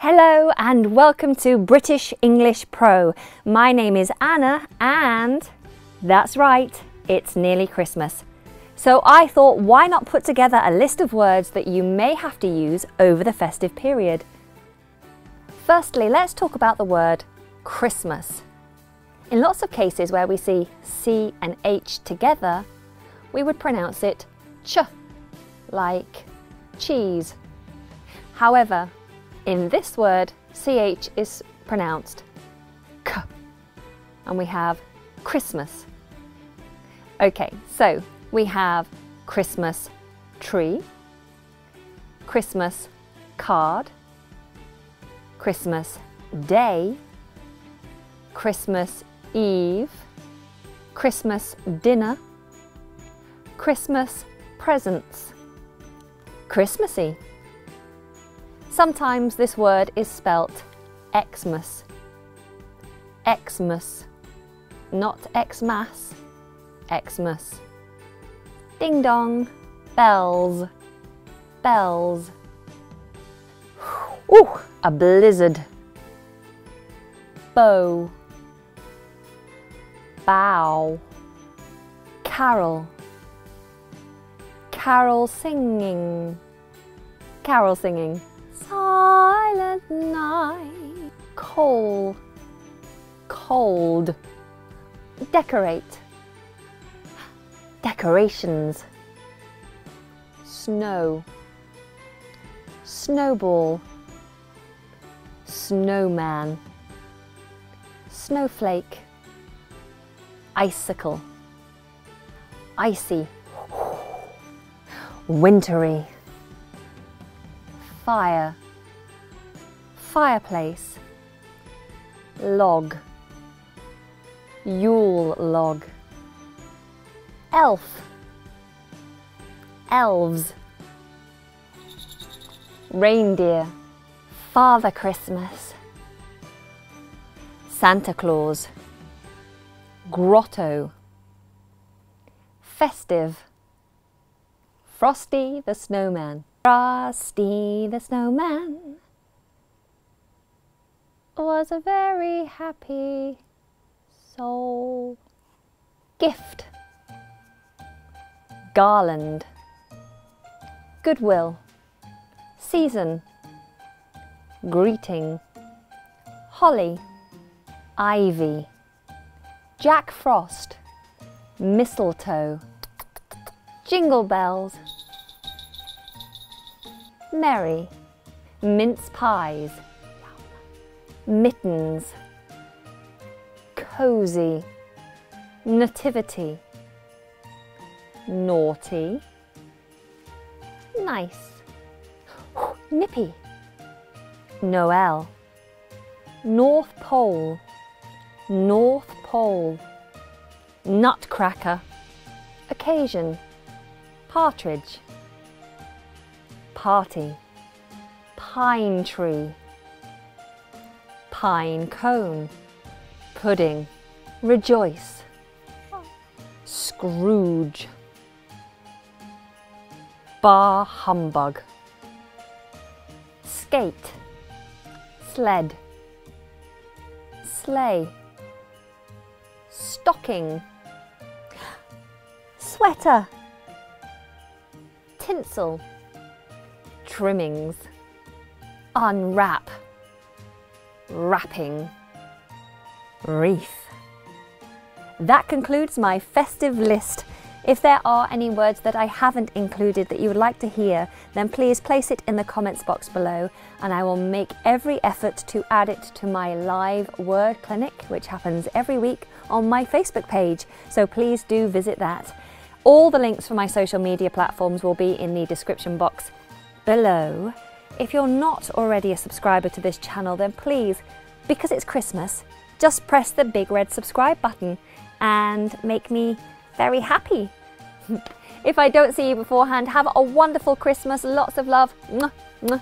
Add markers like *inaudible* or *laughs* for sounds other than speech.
Hello and welcome to British English Pro. My name is Anna and that's right, it's nearly Christmas. So I thought why not put together a list of words that you may have to use over the festive period. Firstly, let's talk about the word Christmas. In lots of cases where we see C and H together, we would pronounce it ch, like cheese. However, in this word, CH is pronounced K, and we have Christmas. Okay, so we have Christmas tree, Christmas card, Christmas day, Christmas Eve, Christmas dinner, Christmas presents, Christmassy. Sometimes this word is spelt Xmas. Xmas, not Xmas, Xmas. Ding dong, bells, bells. Ooh, a blizzard. Bow, bow, carol, carol singing, carol singing. Silent night, coal, cold, decorate, decorations, snow, snowball, snowman, snowflake, icicle, icy, wintry fire, fireplace, log, Yule log, elf, elves, reindeer, Father Christmas, Santa Claus, grotto, festive, Frosty the Snowman. Frosty the Snowman was a very happy soul. Gift, garland, goodwill, season, greeting, holly, ivy, Jack Frost, mistletoe, jingle bells, merry, mince pies, mittens, cozy, nativity, naughty, nice, nippy, Noel, North Pole, North Pole, Nutcracker, occasion, partridge party, pine tree, pine cone, pudding, rejoice, Scrooge, bah humbug, skate, sled, sleigh, stocking, sweater, tinsel trimmings, unwrap, wrapping, wreath. That concludes my festive list. If there are any words that I haven't included that you would like to hear, then please place it in the comments box below and I will make every effort to add it to my live word clinic, which happens every week on my Facebook page. So please do visit that. All the links for my social media platforms will be in the description box below. If you're not already a subscriber to this channel, then please, because it's Christmas, just press the big red subscribe button and make me very happy. *laughs* if I don't see you beforehand, have a wonderful Christmas, lots of love. Mwah,